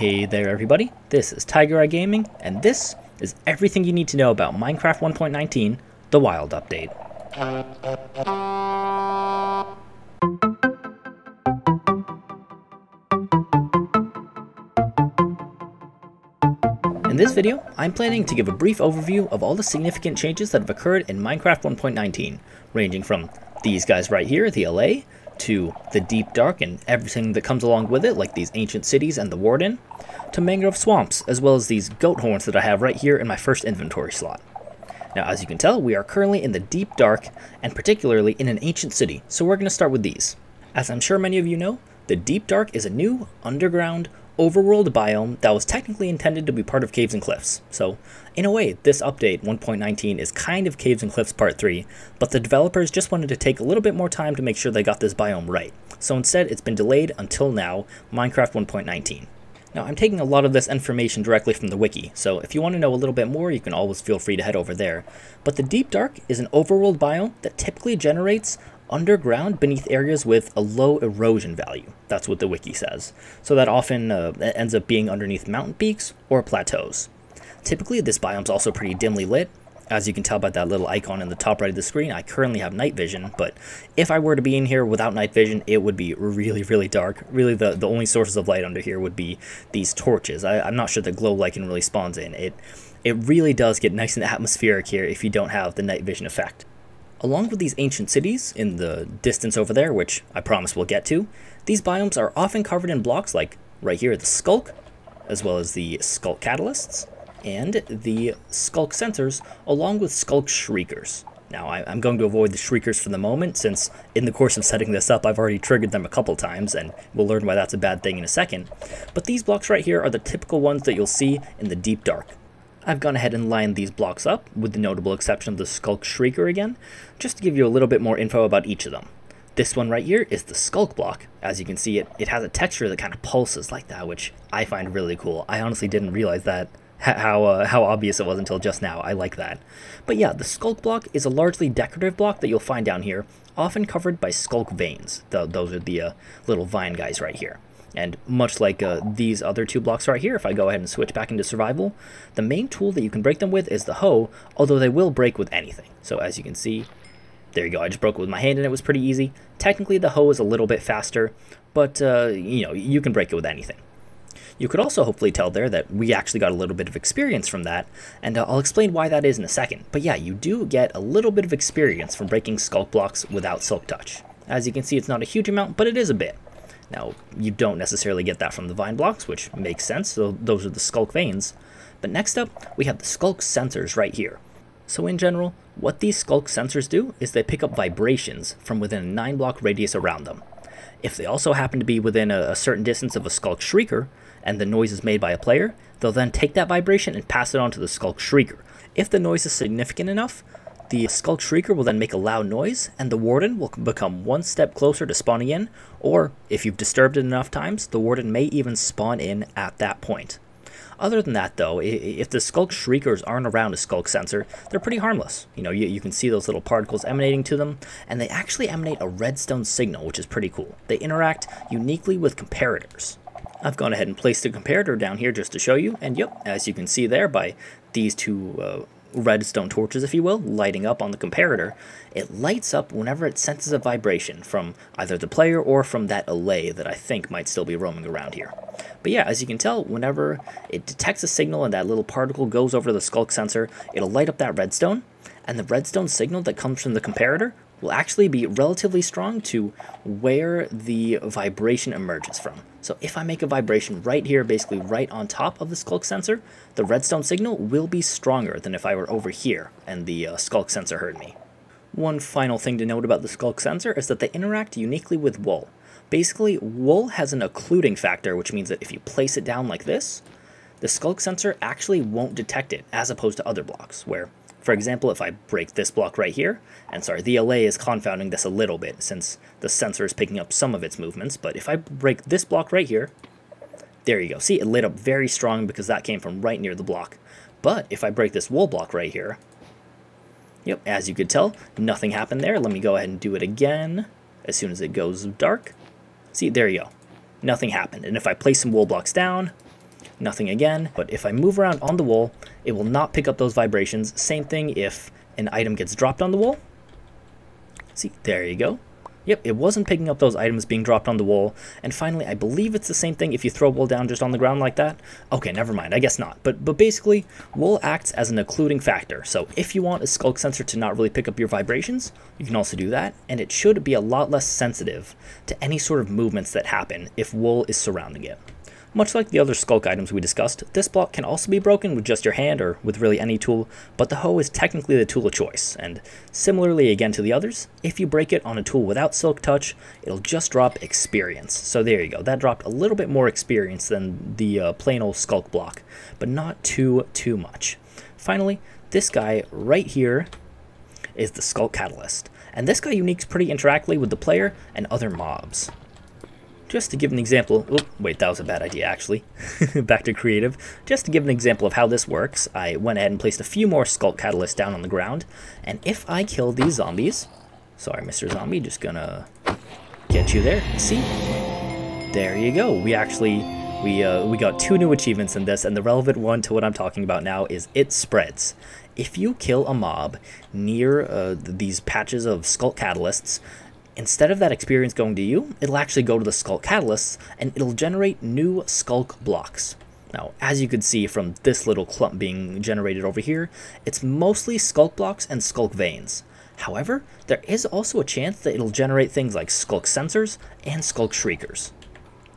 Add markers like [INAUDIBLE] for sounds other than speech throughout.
Hey there everybody, this is Tiger Eye Gaming, and this is everything you need to know about Minecraft 1.19, the Wild Update. In this video, I'm planning to give a brief overview of all the significant changes that have occurred in Minecraft 1.19, ranging from these guys right here, the Allay, to the Deep Dark and everything that comes along with it, like these ancient cities and the Warden, to mangrove swamps, as well as these goat horns that I have right here in my first inventory slot. Now, as you can tell, we are currently in the Deep Dark, and particularly in an ancient city, so we're going to start with these. As I'm sure many of you know, the Deep Dark is a new, underground, overworld biome that was technically intended to be part of Caves and Cliffs. So, in a way, this update 1.19 is kind of Caves and Cliffs Part 3, but the developers just wanted to take a little bit more time to make sure they got this biome right. So instead, it's been delayed until now, Minecraft 1.19. Now, I'm taking a lot of this information directly from the wiki, so if you want to know a little bit more, you can always feel free to head over there. But the Deep Dark is an overworld biome that typically generates underground beneath areas with a low erosion value. That's what the wiki says. So that often uh, ends up being underneath mountain peaks or plateaus. Typically, this biome's also pretty dimly lit, as you can tell by that little icon in the top right of the screen, I currently have night vision, but if I were to be in here without night vision, it would be really, really dark. Really, the, the only sources of light under here would be these torches. I, am not sure the glow lichen really spawns in. It, it really does get nice and atmospheric here if you don't have the night vision effect. Along with these ancient cities in the distance over there, which I promise we'll get to, these biomes are often covered in blocks like right here the Sculk, as well as the Sculk Catalysts, and the Sculk Sensors, along with Sculk Shriekers. Now, I, am going to avoid the Shriekers for the moment, since in the course of setting this up, I've already triggered them a couple times, and we'll learn why that's a bad thing in a second. But these blocks right here are the typical ones that you'll see in the Deep Dark. I've gone ahead and lined these blocks up, with the notable exception of the Sculk Shrieker again, just to give you a little bit more info about each of them. This one right here is the Sculk block. As you can see, it, it has a texture that kind of pulses like that, which I find really cool. I honestly didn't realize that how uh, how obvious it was until just now. I like that. But yeah, the Sculk block is a largely decorative block that you'll find down here, often covered by Sculk veins. The, those are the uh, little vine guys right here. And much like uh, these other two blocks right here, if I go ahead and switch back into survival, the main tool that you can break them with is the hoe, although they will break with anything. So as you can see, there you go, I just broke it with my hand and it was pretty easy. Technically the hoe is a little bit faster, but uh, you know, you can break it with anything. You could also hopefully tell there that we actually got a little bit of experience from that, and uh, I'll explain why that is in a second. But yeah, you do get a little bit of experience from breaking sculk blocks without silk touch. As you can see, it's not a huge amount, but it is a bit. Now, you don't necessarily get that from the vine blocks, which makes sense, so those are the sculk veins. But next up, we have the sculk sensors right here. So in general, what these sculk sensors do is they pick up vibrations from within a 9 block radius around them. If they also happen to be within a, a certain distance of a sculk shrieker, and the noise is made by a player, they'll then take that vibration and pass it on to the sculk Shrieker. If the noise is significant enough, the Sculk Shrieker will then make a loud noise, and the Warden will become one step closer to spawning in, or if you've disturbed it enough times, the Warden may even spawn in at that point. Other than that, though, if the Sculk Shriekers aren't around a Sculk sensor, they're pretty harmless. You know, you, you can see those little particles emanating to them, and they actually emanate a redstone signal, which is pretty cool. They interact uniquely with comparators. I've gone ahead and placed a comparator down here just to show you, and yep, as you can see there by these two uh, redstone torches, if you will, lighting up on the comparator, it lights up whenever it senses a vibration from either the player or from that allay that I think might still be roaming around here. But yeah, as you can tell, whenever it detects a signal and that little particle goes over to the sculk sensor, it'll light up that redstone, and the redstone signal that comes from the comparator will actually be relatively strong to where the vibration emerges from. So if I make a vibration right here, basically right on top of the sculk sensor, the redstone signal will be stronger than if I were over here and the uh, sculk sensor heard me. One final thing to note about the sculk sensor is that they interact uniquely with wool. Basically, wool has an occluding factor, which means that if you place it down like this, the sculk sensor actually won't detect it, as opposed to other blocks, where for example, if I break this block right here, and sorry, the Allay is confounding this a little bit since the sensor is picking up some of its movements, but if I break this block right here, there you go. See, it lit up very strong because that came from right near the block. But if I break this wool block right here, yep, as you could tell, nothing happened there. Let me go ahead and do it again as soon as it goes dark. See, there you go. Nothing happened. And if I place some wool blocks down, nothing again. But if I move around on the wall, it will not pick up those vibrations. Same thing if an item gets dropped on the wall. See, there you go. Yep, it wasn't picking up those items being dropped on the wall. And finally, I believe it's the same thing if you throw wool down just on the ground like that. Okay, never mind, I guess not. But but basically, wool acts as an occluding factor. So if you want a sculk sensor to not really pick up your vibrations, you can also do that. And it should be a lot less sensitive to any sort of movements that happen if wool is surrounding it. Much like the other sculk items we discussed, this block can also be broken with just your hand or with really any tool, but the hoe is technically the tool of choice, and similarly again to the others, if you break it on a tool without silk touch, it'll just drop experience. So there you go, that dropped a little bit more experience than the uh, plain old sculk block, but not too, too much. Finally, this guy right here is the Sculk Catalyst, and this guy uniques pretty interactly with the player and other mobs. Just to give an example, oh, wait, that was a bad idea actually. [LAUGHS] Back to creative. Just to give an example of how this works, I went ahead and placed a few more Sculk Catalysts down on the ground, and if I kill these zombies, sorry Mr. Zombie, just gonna get you there, see? There you go, we actually, we, uh, we got two new achievements in this, and the relevant one to what I'm talking about now is It Spreads. If you kill a mob near uh, these patches of Sculk Catalysts, Instead of that experience going to you, it'll actually go to the Sculk Catalysts, and it'll generate new Sculk blocks. Now, as you can see from this little clump being generated over here, it's mostly Sculk blocks and Sculk veins. However, there is also a chance that it'll generate things like Sculk sensors and Sculk shriekers.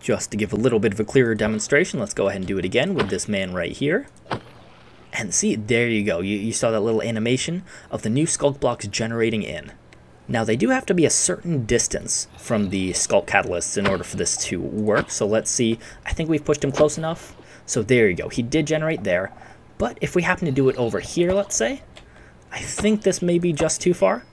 Just to give a little bit of a clearer demonstration, let's go ahead and do it again with this man right here. And see, there you go, you, you saw that little animation of the new Sculk blocks generating in. Now they do have to be a certain distance from the Sculk Catalysts in order for this to work, so let's see, I think we've pushed him close enough. So there you go, he did generate there, but if we happen to do it over here, let's say, I think this may be just too far.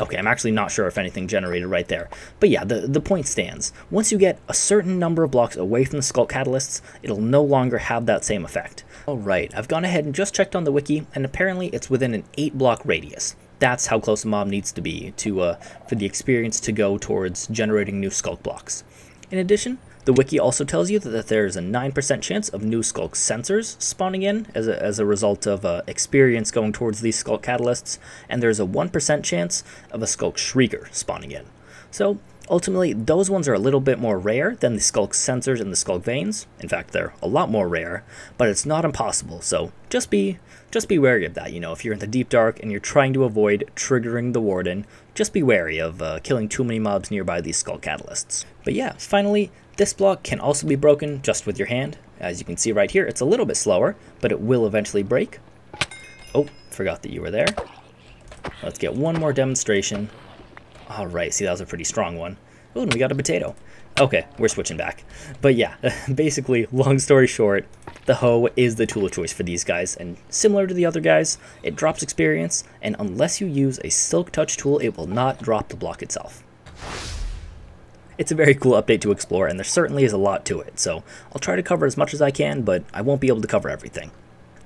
Okay, I'm actually not sure if anything generated right there. But yeah, the, the point stands. Once you get a certain number of blocks away from the Sculk Catalysts, it'll no longer have that same effect. Alright, I've gone ahead and just checked on the wiki, and apparently it's within an 8 block radius that's how close a mob needs to be to uh, for the experience to go towards generating new sculk blocks. In addition, the wiki also tells you that there's a 9% chance of new sculk sensors spawning in as a, as a result of uh, experience going towards these sculk catalysts, and there's a 1% chance of a sculk shrieker spawning in. So Ultimately, those ones are a little bit more rare than the Sculk sensors and the Sculk veins. In fact, they're a lot more rare, but it's not impossible, so just be just be wary of that. You know, if you're in the deep dark and you're trying to avoid triggering the Warden, just be wary of uh, killing too many mobs nearby these Sculk Catalysts. But yeah, finally, this block can also be broken just with your hand. As you can see right here, it's a little bit slower, but it will eventually break. Oh, forgot that you were there. Let's get one more demonstration. Alright, see that was a pretty strong one. Oh, and we got a potato. Okay, we're switching back. But yeah, [LAUGHS] basically, long story short, the hoe is the tool of choice for these guys, and similar to the other guys, it drops experience, and unless you use a silk touch tool, it will not drop the block itself. It's a very cool update to explore, and there certainly is a lot to it, so I'll try to cover as much as I can, but I won't be able to cover everything.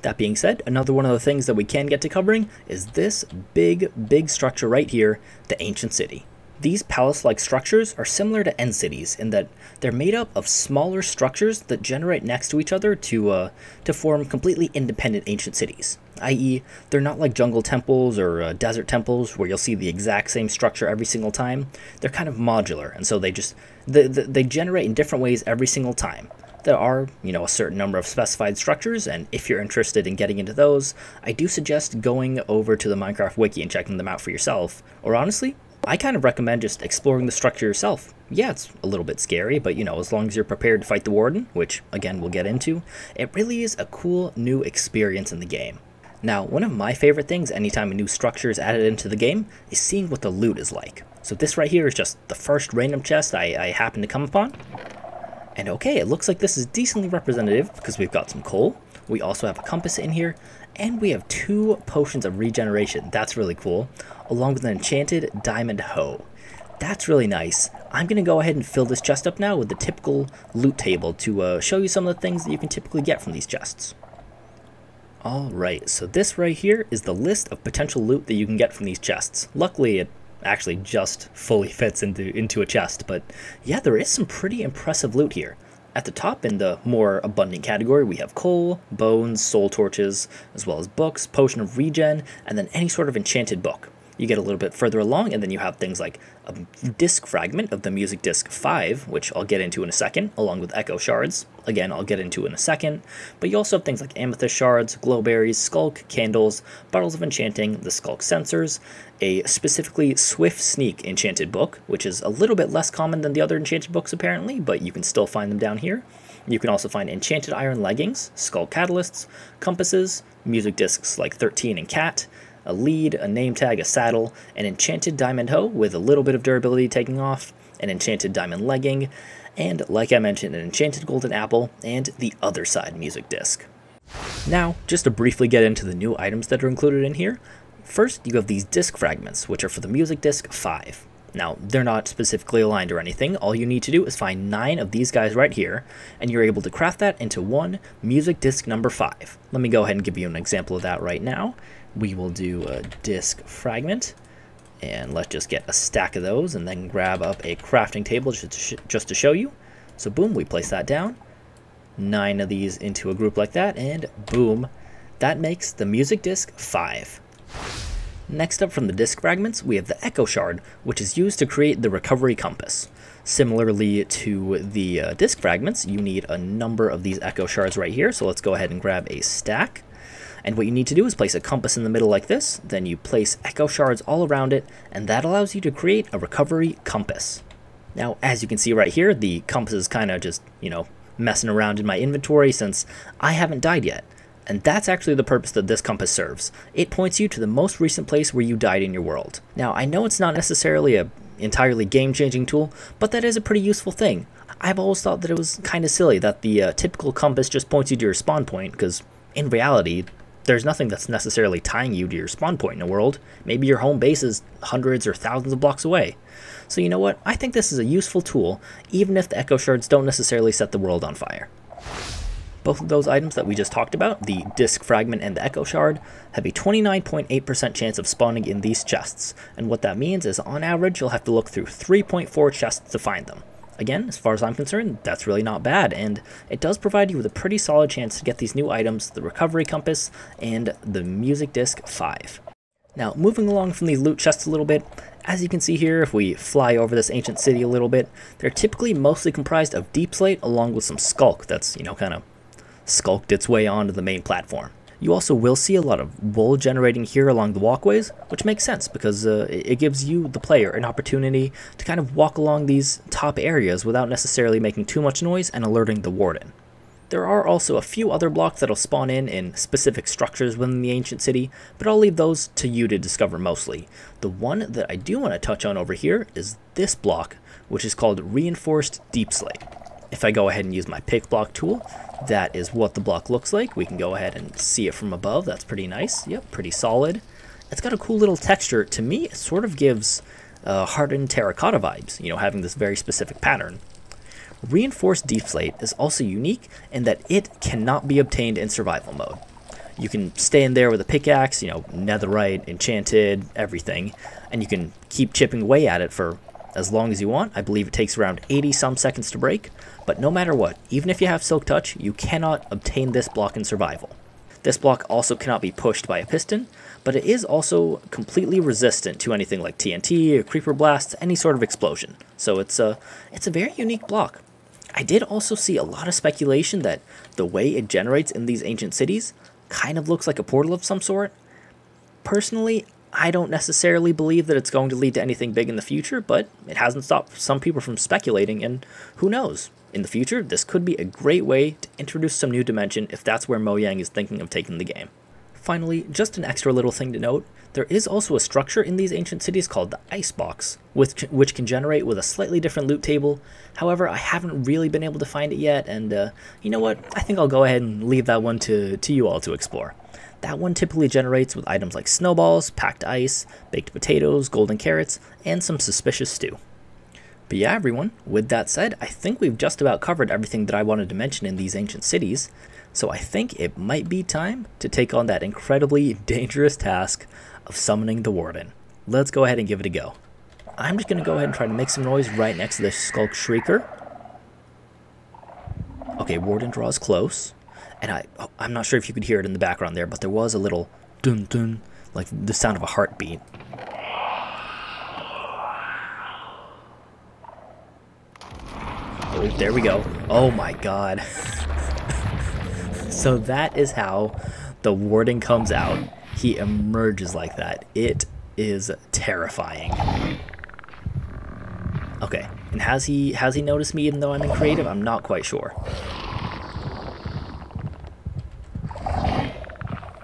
That being said, another one of the things that we can get to covering is this big, big structure right here, the Ancient City. These palace-like structures are similar to end cities in that they're made up of smaller structures that generate next to each other to, uh, to form completely independent ancient cities. I.e., they're not like jungle temples or uh, desert temples where you'll see the exact same structure every single time. They're kind of modular, and so they just they, they generate in different ways every single time there are, you know, a certain number of specified structures, and if you're interested in getting into those, I do suggest going over to the Minecraft wiki and checking them out for yourself. Or honestly, I kind of recommend just exploring the structure yourself. Yeah, it's a little bit scary, but you know, as long as you're prepared to fight the Warden, which again we'll get into, it really is a cool new experience in the game. Now, one of my favorite things anytime a new structure is added into the game is seeing what the loot is like. So this right here is just the first random chest I, I happen to come upon. And okay, it looks like this is decently representative because we've got some coal. We also have a compass in here, and we have two potions of regeneration. That's really cool, along with an enchanted diamond hoe. That's really nice. I'm going to go ahead and fill this chest up now with the typical loot table to uh, show you some of the things that you can typically get from these chests. Alright, so this right here is the list of potential loot that you can get from these chests. Luckily, it actually just fully [LAUGHS] fits into, into a chest. But yeah, there is some pretty impressive loot here. At the top, in the more abundant category, we have coal, bones, soul torches, as well as books, potion of regen, and then any sort of enchanted book. You get a little bit further along, and then you have things like a disc fragment of the Music Disc 5, which I'll get into in a second, along with Echo Shards. Again, I'll get into in a second. But you also have things like Amethyst Shards, Glowberries, sculk, Candles, Bottles of Enchanting, the sculk Sensors, a specifically Swift Sneak enchanted book, which is a little bit less common than the other enchanted books apparently, but you can still find them down here. You can also find enchanted iron leggings, Sculk catalysts, compasses, music discs like 13 and Cat, a lead, a name tag, a saddle, an enchanted diamond hoe with a little bit of durability taking off, an enchanted diamond legging, and like I mentioned, an enchanted golden apple, and the other side music disc. Now, just to briefly get into the new items that are included in here, first you have these disc fragments, which are for the music disc 5. Now, they're not specifically aligned or anything, all you need to do is find 9 of these guys right here, and you're able to craft that into one music disc number 5. Let me go ahead and give you an example of that right now we will do a disk fragment and let's just get a stack of those and then grab up a crafting table just to, just to show you. So boom, we place that down. Nine of these into a group like that and boom, that makes the music disc 5. Next up from the disc fragments, we have the Echo Shard, which is used to create the recovery compass. Similarly to the uh, disc fragments, you need a number of these Echo Shards right here, so let's go ahead and grab a stack. And what you need to do is place a compass in the middle like this, then you place echo shards all around it, and that allows you to create a recovery compass. Now, as you can see right here, the compass is kind of just, you know, messing around in my inventory since I haven't died yet. And that's actually the purpose that this compass serves. It points you to the most recent place where you died in your world. Now, I know it's not necessarily a entirely game-changing tool, but that is a pretty useful thing. I've always thought that it was kind of silly that the uh, typical compass just points you to your spawn point, because in reality, there's nothing that's necessarily tying you to your spawn point in a world. Maybe your home base is hundreds or thousands of blocks away. So you know what? I think this is a useful tool, even if the Echo Shards don't necessarily set the world on fire. Both of those items that we just talked about, the Disc Fragment and the Echo Shard, have a 29.8% chance of spawning in these chests, and what that means is on average you'll have to look through 3.4 chests to find them. Again, as far as I'm concerned, that's really not bad, and it does provide you with a pretty solid chance to get these new items, the Recovery Compass and the Music Disc 5. Now, moving along from these loot chests a little bit, as you can see here, if we fly over this ancient city a little bit, they're typically mostly comprised of deep slate along with some sculk that's, you know, kind of skulked its way onto the main platform. You also will see a lot of wool generating here along the walkways, which makes sense because uh, it gives you, the player, an opportunity to kind of walk along these top areas without necessarily making too much noise and alerting the warden. There are also a few other blocks that'll spawn in in specific structures within the ancient city, but I'll leave those to you to discover mostly. The one that I do want to touch on over here is this block, which is called Reinforced Deep Slate. If I go ahead and use my pick block tool, that is what the block looks like. We can go ahead and see it from above. That's pretty nice. Yep, pretty solid. It's got a cool little texture. To me, it sort of gives uh, hardened terracotta vibes, you know, having this very specific pattern. Reinforced Deep Slate is also unique in that it cannot be obtained in survival mode. You can stay in there with a pickaxe, you know, netherite, enchanted, everything, and you can keep chipping away at it for as long as you want. I believe it takes around 80 some seconds to break, but no matter what, even if you have Silk Touch, you cannot obtain this block in survival. This block also cannot be pushed by a piston, but it is also completely resistant to anything like TNT or Creeper Blasts, any sort of explosion. So it's a, it's a very unique block. I did also see a lot of speculation that the way it generates in these ancient cities kind of looks like a portal of some sort. Personally, I don't necessarily believe that it's going to lead to anything big in the future, but it hasn't stopped some people from speculating, and who knows? In the future, this could be a great way to introduce some new dimension if that's where Mojang is thinking of taking the game. Finally, just an extra little thing to note, there is also a structure in these ancient cities called the Icebox, which, which can generate with a slightly different loot table. However, I haven't really been able to find it yet, and uh, you know what? I think I'll go ahead and leave that one to, to you all to explore. That one typically generates with items like snowballs, packed ice, baked potatoes, golden carrots, and some suspicious stew. But yeah, everyone, with that said, I think we've just about covered everything that I wanted to mention in these ancient cities, so I think it might be time to take on that incredibly [LAUGHS] dangerous task of summoning the Warden. Let's go ahead and give it a go. I'm just going to go ahead and try to make some noise right next to this Sculk Shrieker. Okay, Warden draws close. And I, oh, I'm not sure if you could hear it in the background there, but there was a little dun dun, like the sound of a heartbeat. Oh, there we go. Oh my god. [LAUGHS] so that is how the warden comes out. He emerges like that. It is terrifying. Okay, and has he has he noticed me even though I'm in creative? I'm not quite sure.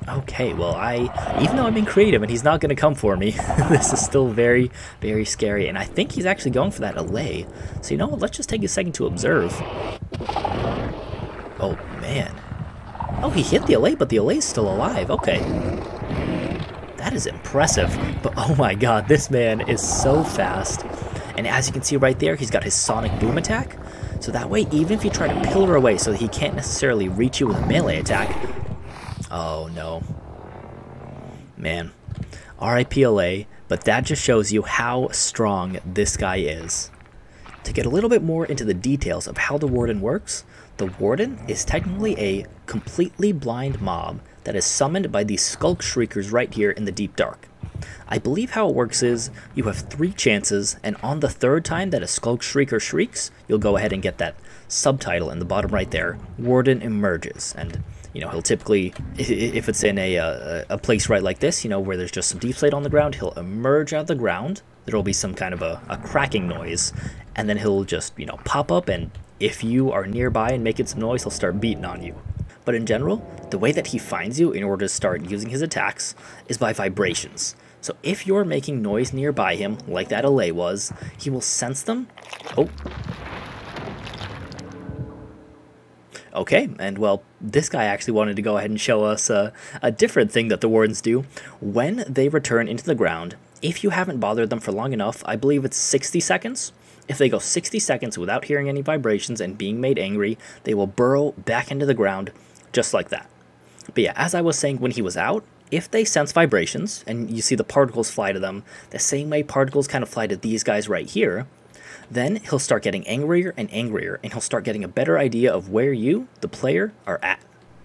Okay, well, I, even though I'm in creative and he's not going to come for me, [LAUGHS] this is still very, very scary. And I think he's actually going for that allay. So, you know let's just take a second to observe. Oh, man. Oh, he hit the allay, but the allay's still alive. Okay. That is impressive. But, oh my god, this man is so fast. And as you can see right there, he's got his sonic boom attack. So that way, even if you try to pillar away so that he can't necessarily reach you with a melee attack, Oh no. Man. RIP Allay, but that just shows you how strong this guy is. To get a little bit more into the details of how the Warden works, the Warden is technically a completely blind mob that is summoned by these Sculk Shriekers right here in the Deep Dark. I believe how it works is you have three chances, and on the third time that a Sculk Shrieker shrieks, you'll go ahead and get that subtitle in the bottom right there, Warden Emerges, and you know, he'll typically, if it's in a, a, uh, a place right like this, you know, where there's just some deep slate on the ground, he'll emerge out of the ground. There'll be some kind of a, a cracking noise, and then he'll just, you know, pop up, and if you are nearby and making some noise, he'll start beating on you. But in general, the way that he finds you in order to start using his attacks is by vibrations. So if you're making noise nearby him, like that Allay was, he will sense them. Oh, Okay, and well, this guy actually wanted to go ahead and show us a, a different thing that the wardens do. When they return into the ground, if you haven't bothered them for long enough, I believe it's 60 seconds, if they go 60 seconds without hearing any vibrations and being made angry, they will burrow back into the ground just like that. But yeah, as I was saying when he was out, if they sense vibrations and you see the particles fly to them, the same way particles kind of fly to these guys right here, then he'll start getting angrier and angrier, and he'll start getting a better idea of where you, the player, are at.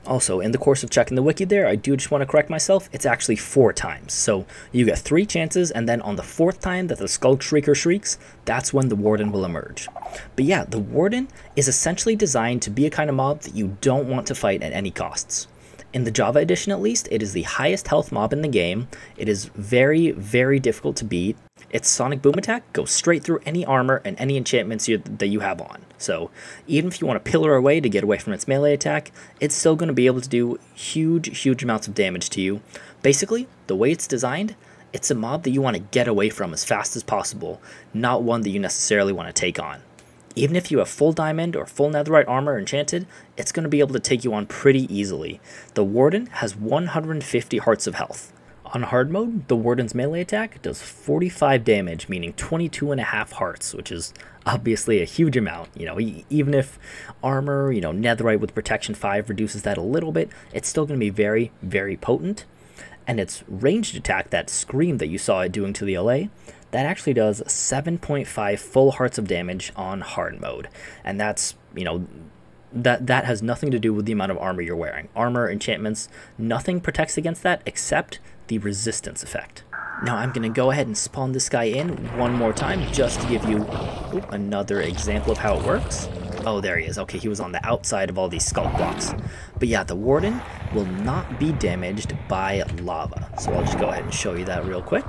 Also, in the course of checking the wiki there, I do just want to correct myself, it's actually four times. So you get three chances, and then on the fourth time that the Sculk Shrieker shrieks, that's when the Warden will emerge. But yeah, the Warden is essentially designed to be a kind of mob that you don't want to fight at any costs. In the Java edition at least, it is the highest health mob in the game. It is very, very difficult to beat. Its Sonic Boom attack goes straight through any armor and any enchantments you, that you have on. So even if you want to pillar away to get away from its melee attack, it's still going to be able to do huge, huge amounts of damage to you. Basically, the way it's designed, it's a mob that you want to get away from as fast as possible, not one that you necessarily want to take on. Even if you have full diamond or full netherite armor enchanted, it's going to be able to take you on pretty easily. The Warden has 150 hearts of health. On hard mode, the Warden's melee attack does 45 damage, meaning 22 and a half hearts, which is obviously a huge amount. You know, even if armor, you know, netherite with protection 5 reduces that a little bit, it's still going to be very, very potent. And its ranged attack, that scream that you saw it doing to the Allay, that actually does 7.5 full hearts of damage on hard mode. And that's, you know, that that has nothing to do with the amount of armor you're wearing. Armor, enchantments, nothing protects against that except the resistance effect. Now I'm going to go ahead and spawn this guy in one more time just to give you another example of how it works. Oh, there he is. Okay, he was on the outside of all these sculk blocks. But yeah, the Warden will not be damaged by lava. So I'll just go ahead and show you that real quick.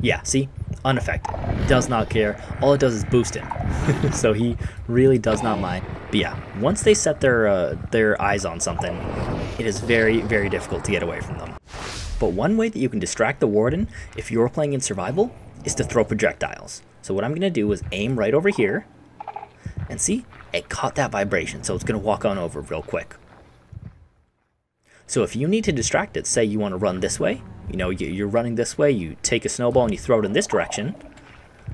Yeah, see? Unaffected. Does not care. All it does is boost him. [LAUGHS] so he really does not mind. But yeah, once they set their, uh, their eyes on something, it is very, very difficult to get away from them. But one way that you can distract the Warden, if you're playing in survival, is to throw projectiles. So what I'm going to do is aim right over here, and see, it caught that vibration, so it's going to walk on over real quick. So if you need to distract it, say you want to run this way, you know, you're running this way, you take a snowball and you throw it in this direction,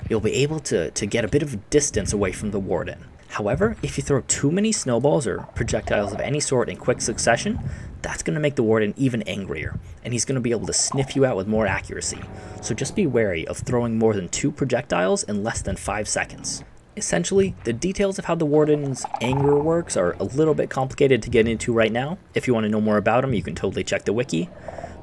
you'll be able to, to get a bit of distance away from the warden. However, if you throw too many snowballs or projectiles of any sort in quick succession, that's going to make the warden even angrier, and he's going to be able to sniff you out with more accuracy. So just be wary of throwing more than two projectiles in less than 5 seconds. Essentially, the details of how the Warden's anger works are a little bit complicated to get into right now. If you want to know more about him, you can totally check the wiki.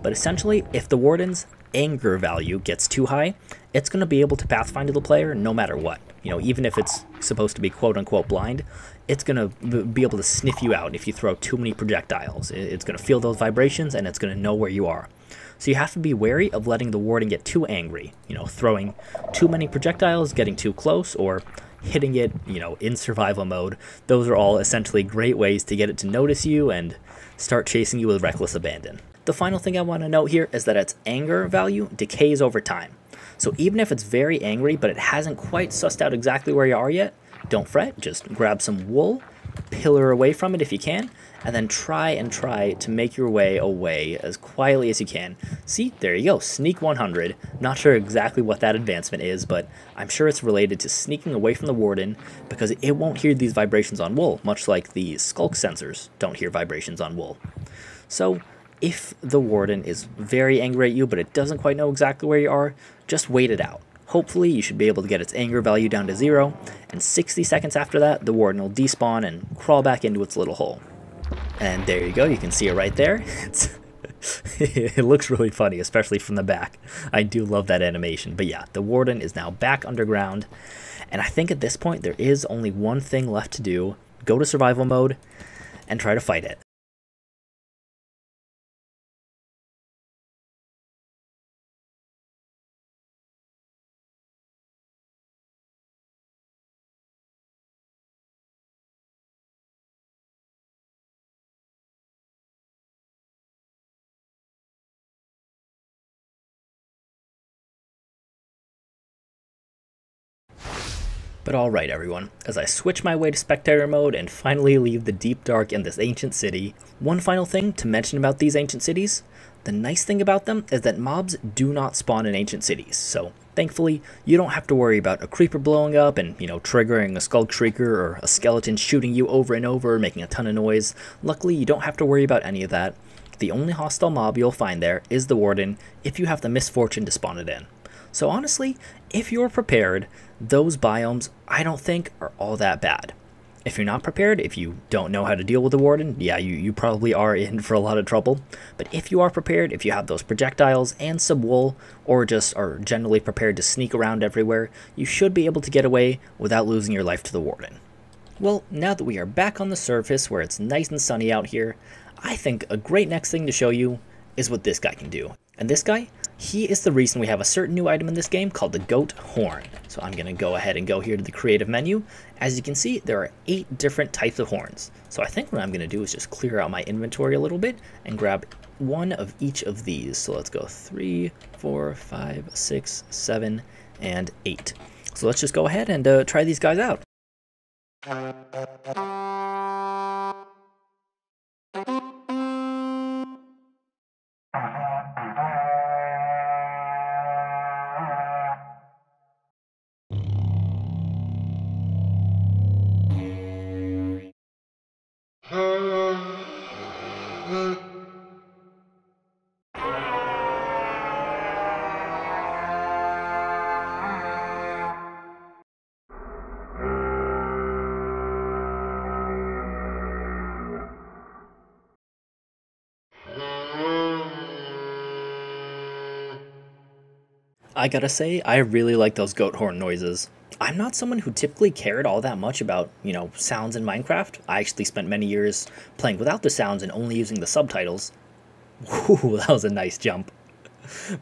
But essentially, if the Warden's anger value gets too high, it's going to be able to pathfind to the player no matter what. You know, even if it's supposed to be quote unquote blind, it's going to be able to sniff you out if you throw too many projectiles. It's going to feel those vibrations and it's going to know where you are. So you have to be wary of letting the warden get too angry, you know, throwing too many projectiles, getting too close, or hitting it, you know, in survival mode. Those are all essentially great ways to get it to notice you and start chasing you with reckless abandon. The final thing I want to note here is that its anger value decays over time. So even if it's very angry, but it hasn't quite sussed out exactly where you are yet, don't fret, just grab some wool, pillar away from it if you can, and then try and try to make your way away as quietly as you can. See, there you go, Sneak 100. Not sure exactly what that advancement is, but I'm sure it's related to sneaking away from the Warden because it won't hear these vibrations on wool, much like the sculk sensors don't hear vibrations on wool. So if the warden is very angry at you, but it doesn't quite know exactly where you are, just wait it out. Hopefully, you should be able to get its anger value down to zero, and 60 seconds after that, the warden will despawn and crawl back into its little hole. And there you go, you can see it right there. [LAUGHS] [LAUGHS] it looks really funny, especially from the back. I do love that animation. But yeah, the warden is now back underground, and I think at this point there is only one thing left to do. Go to survival mode and try to fight it. But alright everyone, as I switch my way to spectator mode and finally leave the deep dark in this ancient city, one final thing to mention about these ancient cities, the nice thing about them is that mobs do not spawn in ancient cities, so thankfully you don't have to worry about a creeper blowing up and, you know, triggering a sculk shrieker or a skeleton shooting you over and over making a ton of noise. Luckily you don't have to worry about any of that. The only hostile mob you'll find there is the warden if you have the misfortune to spawn it in. So honestly, if you're prepared, those biomes I don't think are all that bad. If you're not prepared, if you don't know how to deal with the warden, yeah, you, you probably are in for a lot of trouble. But if you are prepared, if you have those projectiles and some wool, or just are generally prepared to sneak around everywhere, you should be able to get away without losing your life to the warden. Well, now that we are back on the surface where it's nice and sunny out here, I think a great next thing to show you is what this guy can do. And this guy, he is the reason we have a certain new item in this game called the Goat Horn. So I'm going to go ahead and go here to the creative menu. As you can see, there are eight different types of horns. So I think what I'm going to do is just clear out my inventory a little bit and grab one of each of these. So let's go three, four, five, six, seven, and eight. So let's just go ahead and uh, try these guys out. I gotta say, I really like those goat horn noises. I'm not someone who typically cared all that much about, you know, sounds in Minecraft. I actually spent many years playing without the sounds and only using the subtitles. Ooh, [LAUGHS] that was a nice jump.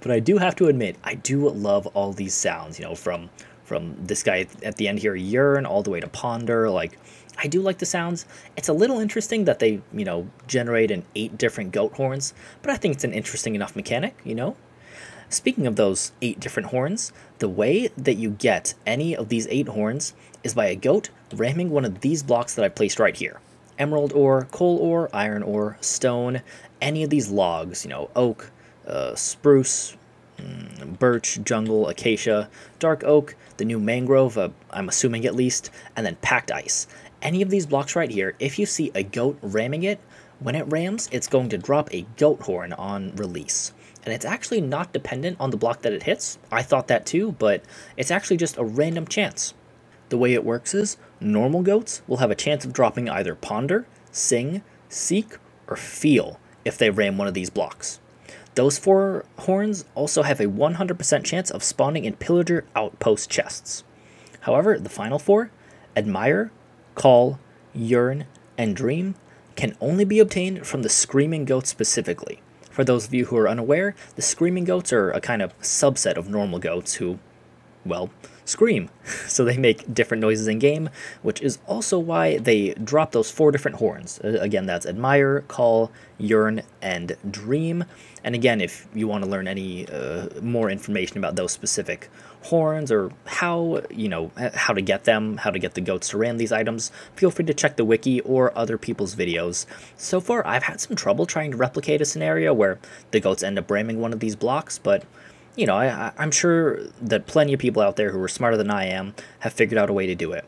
But I do have to admit, I do love all these sounds, you know, from from this guy at the end here, Yearn, all the way to Ponder, like, I do like the sounds. It's a little interesting that they, you know, generate in eight different goat horns, but I think it's an interesting enough mechanic, you know? Speaking of those eight different horns, the way that you get any of these eight horns is by a goat ramming one of these blocks that I placed right here. Emerald ore, coal ore, iron ore, stone, any of these logs, you know, oak, uh, spruce, mm, birch, jungle, acacia, dark oak, the new mangrove, uh, I'm assuming at least, and then packed ice. Any of these blocks right here, if you see a goat ramming it, when it rams, it's going to drop a goat horn on release and it's actually not dependent on the block that it hits. I thought that too, but it's actually just a random chance. The way it works is, normal goats will have a chance of dropping either Ponder, Sing, Seek, or Feel if they ram one of these blocks. Those four horns also have a 100% chance of spawning in Pillager Outpost chests. However, the final four, Admire, Call, Yearn, and Dream, can only be obtained from the Screaming goat specifically. For those of you who are unaware, the Screaming Goats are a kind of subset of normal goats who, well, scream. [LAUGHS] so they make different noises in game, which is also why they drop those four different horns. Again, that's Admire, Call, Yearn, and Dream. And again, if you want to learn any uh, more information about those specific horns or how, you know, how to get them, how to get the goats to ram these items, feel free to check the wiki or other people's videos. So far, I've had some trouble trying to replicate a scenario where the goats end up ramming one of these blocks, but you know, I, I'm sure that plenty of people out there who are smarter than I am have figured out a way to do it.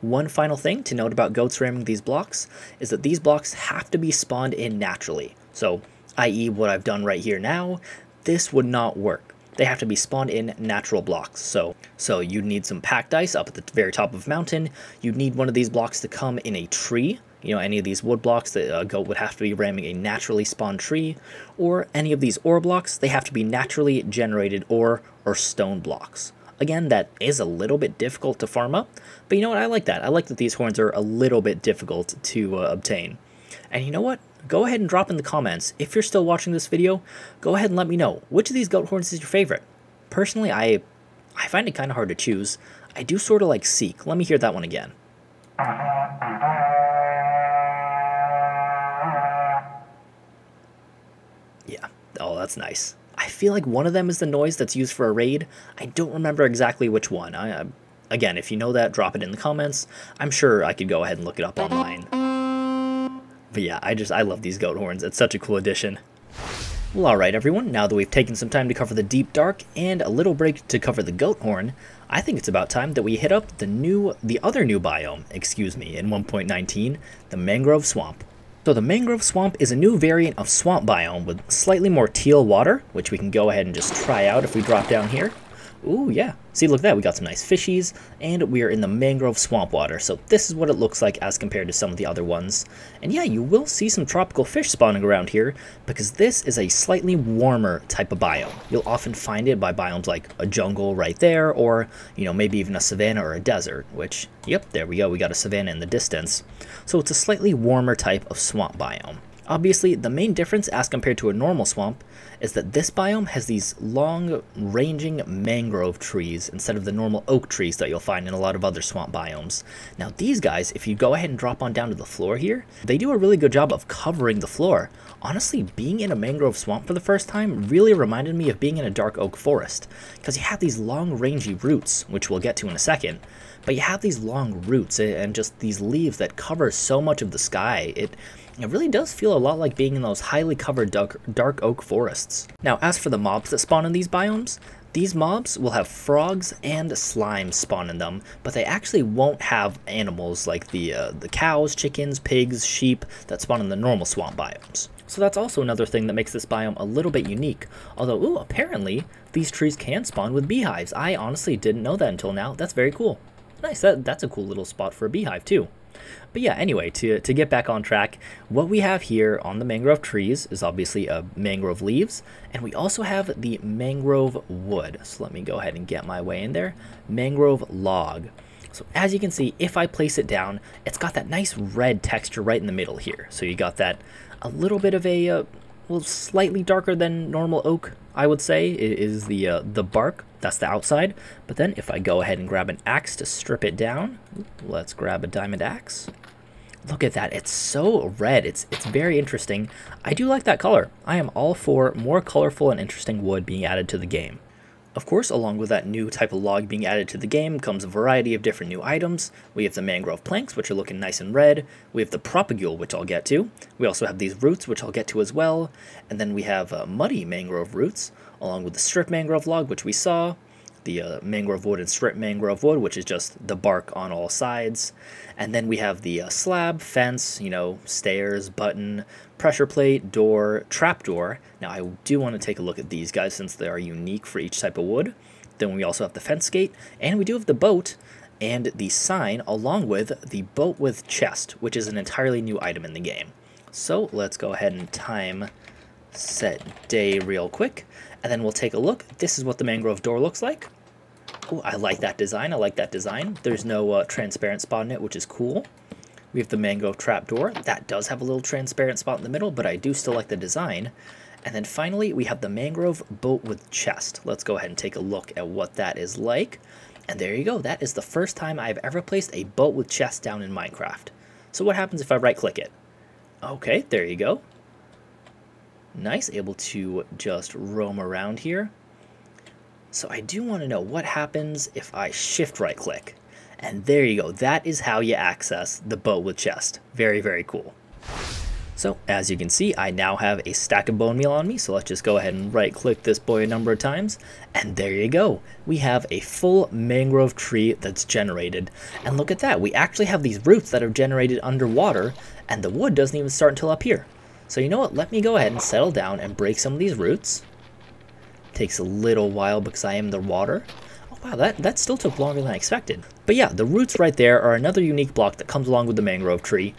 One final thing to note about goats ramming these blocks is that these blocks have to be spawned in naturally. So, i.e. what I've done right here now, this would not work. They have to be spawned in natural blocks. So, so you'd need some packed ice up at the very top of mountain. You'd need one of these blocks to come in a tree you know, any of these wood blocks, the uh, goat would have to be ramming a naturally spawned tree, or any of these ore blocks, they have to be naturally generated ore or stone blocks. Again, that is a little bit difficult to farm up, but you know what, I like that. I like that these horns are a little bit difficult to uh, obtain. And you know what? Go ahead and drop in the comments. If you're still watching this video, go ahead and let me know. Which of these goat horns is your favorite? Personally, I, I find it kind of hard to choose. I do sort of like Seek. Let me hear that one again. Oh, that's nice. I feel like one of them is the noise that's used for a raid. I don't remember exactly which one. I, uh, again, if you know that, drop it in the comments. I'm sure I could go ahead and look it up online. But yeah, I just, I love these goat horns. It's such a cool addition. Well, alright everyone, now that we've taken some time to cover the Deep Dark and a little break to cover the Goat Horn, I think it's about time that we hit up the new, the other new biome, excuse me, in 1.19, the Mangrove Swamp. So the mangrove swamp is a new variant of swamp biome with slightly more teal water, which we can go ahead and just try out if we drop down here. Ooh, yeah. See, look at that. We got some nice fishies, and we are in the mangrove swamp water. So this is what it looks like as compared to some of the other ones. And yeah, you will see some tropical fish spawning around here, because this is a slightly warmer type of biome. You'll often find it by biomes like a jungle right there, or, you know, maybe even a savanna or a desert, which, yep, there we go. We got a savanna in the distance. So it's a slightly warmer type of swamp biome. Obviously, the main difference as compared to a normal swamp is that this biome has these long ranging mangrove trees instead of the normal oak trees that you'll find in a lot of other swamp biomes. Now these guys, if you go ahead and drop on down to the floor here, they do a really good job of covering the floor. Honestly, being in a mangrove swamp for the first time really reminded me of being in a dark oak forest, because you have these long rangy roots, which we'll get to in a second, but you have these long roots and just these leaves that cover so much of the sky. It it really does feel a lot like being in those highly covered dark, dark oak forests. Now, as for the mobs that spawn in these biomes, these mobs will have frogs and slime spawn in them, but they actually won't have animals like the, uh, the cows, chickens, pigs, sheep that spawn in the normal swamp biomes. So that's also another thing that makes this biome a little bit unique. Although, ooh, apparently, these trees can spawn with beehives. I honestly didn't know that until now. That's very cool. Nice, that, that's a cool little spot for a beehive too. But yeah, anyway, to, to get back on track, what we have here on the mangrove trees is obviously uh, mangrove leaves, and we also have the mangrove wood. So let me go ahead and get my way in there. Mangrove log. So as you can see, if I place it down, it's got that nice red texture right in the middle here. So you got that a little bit of a, uh, well, slightly darker than normal oak, I would say, is the, uh, the bark. That's the outside. But then if I go ahead and grab an axe to strip it down, let's grab a diamond axe. Look at that, it's so red, it's, it's very interesting. I do like that color. I am all for more colorful and interesting wood being added to the game. Of course, along with that new type of log being added to the game comes a variety of different new items. We have the mangrove planks, which are looking nice and red. We have the propagule, which I'll get to. We also have these roots, which I'll get to as well. And then we have uh, muddy mangrove roots, along with the strip mangrove log, which we saw the uh, mangrove wood and strip mangrove wood, which is just the bark on all sides. And then we have the uh, slab, fence, you know, stairs, button, pressure plate, door, trapdoor. Now I do want to take a look at these guys since they are unique for each type of wood. Then we also have the fence gate, and we do have the boat. and the sign along with the boat with chest, which is an entirely new item in the game. So let's go ahead and time set day real quick, and then we'll take a look. This is what the mangrove door looks like. Oh, I like that design. I like that design. There's no uh, transparent spot in it, which is cool. We have the mangrove trapdoor. That does have a little transparent spot in the middle, but I do still like the design. And then finally, we have the mangrove boat with chest. Let's go ahead and take a look at what that is like. And there you go. That is the first time I've ever placed a boat with chest down in Minecraft. So what happens if I right click it? Okay, there you go. Nice, able to just roam around here. So I do want to know what happens if I shift right click. And there you go. That is how you access the boat with chest. Very, very cool. So as you can see, I now have a stack of bone meal on me. So let's just go ahead and right click this boy a number of times. And there you go. We have a full mangrove tree that's generated. And look at that. We actually have these roots that are generated underwater and the wood doesn't even start until up here. So you know what? Let me go ahead and settle down and break some of these roots. Takes a little while because I am the water. Oh wow, that, that still took longer than I expected. But yeah, the roots right there are another unique block that comes along with the mangrove tree.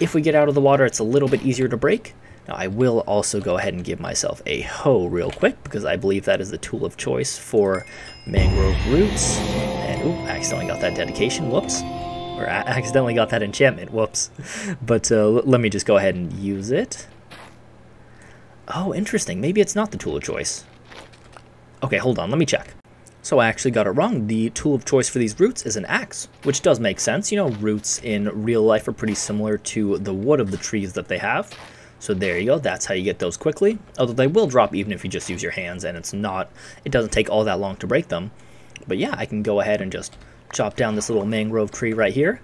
If we get out of the water, it's a little bit easier to break. Now I will also go ahead and give myself a hoe real quick because I believe that is the tool of choice for mangrove roots. And ooh, I accidentally got that dedication, whoops. Or I accidentally got that enchantment, whoops. [LAUGHS] But uh, let me just go ahead and use it. Oh, interesting. Maybe it's not the tool of choice. Okay, hold on, let me check. So I actually got it wrong. The tool of choice for these roots is an axe, which does make sense. You know, roots in real life are pretty similar to the wood of the trees that they have. So there you go, that's how you get those quickly. Although they will drop even if you just use your hands and it's not, it doesn't take all that long to break them. But yeah, I can go ahead and just chop down this little mangrove tree right here.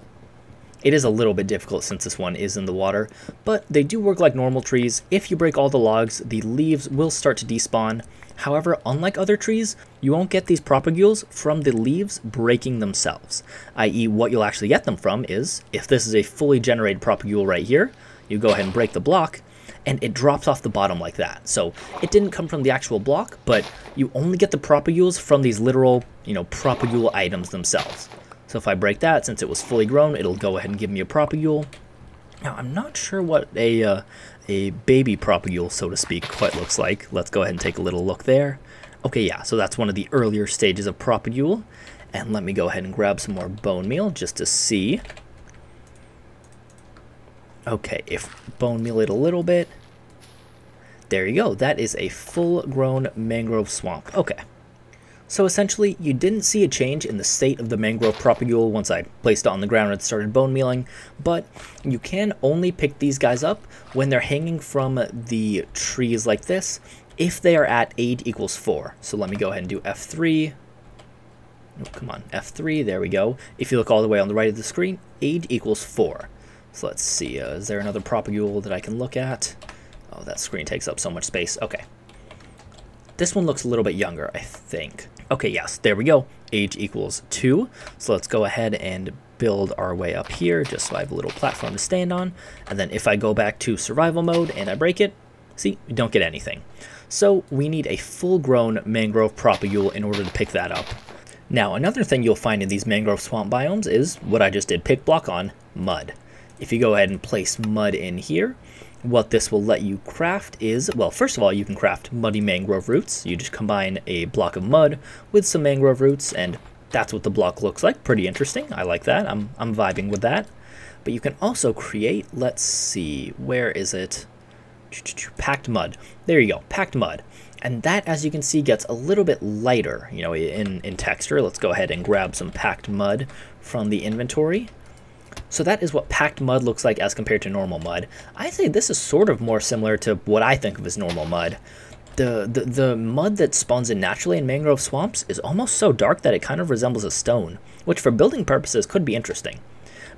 It is a little bit difficult since this one is in the water, but they do work like normal trees. If you break all the logs, the leaves will start to despawn. However, unlike other trees, you won't get these propagules from the leaves breaking themselves, i.e. what you'll actually get them from is, if this is a fully generated propagule right here, you go ahead and break the block, and it drops off the bottom like that. So it didn't come from the actual block, but you only get the propagules from these literal, you know, propagule items themselves. So if I break that, since it was fully grown, it'll go ahead and give me a propagule. Now, I'm not sure what a, uh, a baby propagule, so to speak, quite looks like. Let's go ahead and take a little look there. Okay, yeah, so that's one of the earlier stages of propagule. And let me go ahead and grab some more bone meal just to see. Okay, if bone meal it a little bit. There you go. That is a full-grown mangrove swamp. Okay. So essentially, you didn't see a change in the state of the mangrove propagule once I placed it on the ground and started bone mealing, but you can only pick these guys up when they're hanging from the trees like this, if they are at age equals 4. So let me go ahead and do F3. Oh, come on, F3, there we go. If you look all the way on the right of the screen, age equals 4. So let's see, uh, is there another propagule that I can look at? Oh, that screen takes up so much space. Okay. This one looks a little bit younger, I think. Okay, yes, there we go. Age equals 2. So let's go ahead and build our way up here just so I have a little platform to stand on. And then if I go back to survival mode and I break it, see, we don't get anything. So we need a full-grown mangrove propagule in order to pick that up. Now, another thing you'll find in these mangrove swamp biomes is what I just did pick block on, mud. If you go ahead and place mud in here, what this will let you craft is, well, first of all, you can craft muddy mangrove roots. You just combine a block of mud with some mangrove roots, and that's what the block looks like. Pretty interesting. I like that. I'm, I'm vibing with that. But you can also create, let's see, where is it? Packed mud. There you go, packed mud. And that, as you can see, gets a little bit lighter, you know, in, in texture. Let's go ahead and grab some packed mud from the inventory. So that is what packed mud looks like as compared to normal mud. I say this is sort of more similar to what I think of as normal mud. The, the, the mud that spawns in naturally in mangrove swamps is almost so dark that it kind of resembles a stone, which for building purposes could be interesting.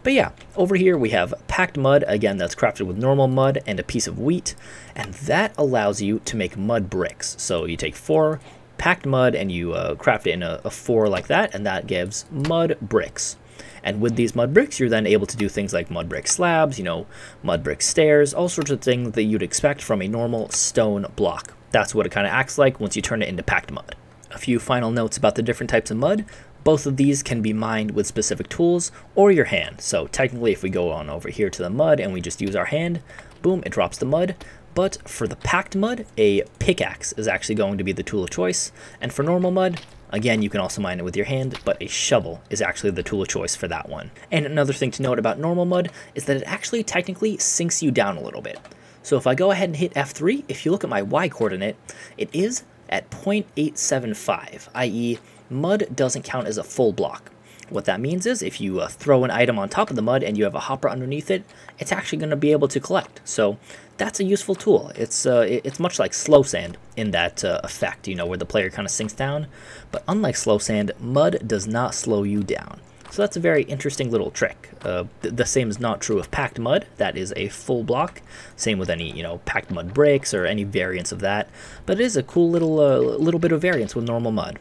But yeah, over here we have packed mud, again that's crafted with normal mud and a piece of wheat, and that allows you to make mud bricks. So you take four packed mud and you uh, craft it in a, a four like that, and that gives mud bricks. And with these mud bricks, you're then able to do things like mud brick slabs, you know, mud brick stairs, all sorts of things that you'd expect from a normal stone block. That's what it kind of acts like once you turn it into packed mud. A few final notes about the different types of mud. both of these can be mined with specific tools or your hand. So technically if we go on over here to the mud and we just use our hand, boom, it drops the mud. But for the packed mud, a pickaxe is actually going to be the tool of choice. And for normal mud, Again, you can also mine it with your hand, but a shovel is actually the tool of choice for that one. And another thing to note about normal mud is that it actually technically sinks you down a little bit. So if I go ahead and hit F3, if you look at my Y coordinate, it is at 0.875, i.e. mud doesn't count as a full block. What that means is if you uh, throw an item on top of the mud and you have a hopper underneath it, it's actually going to be able to collect. So that's a useful tool. It's uh, it's much like soul sand in that uh, effect, you know, where the player kind of sinks down. But unlike soul sand, mud does not slow you down. So that's a very interesting little trick. Uh, th the same is not true of packed mud. That is a full block. Same with any, you know, packed mud bricks or any variants of that. But it is a cool little uh, little bit of variance with normal mud.